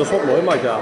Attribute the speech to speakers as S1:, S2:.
S1: Το σώμα, είμαι αγιά.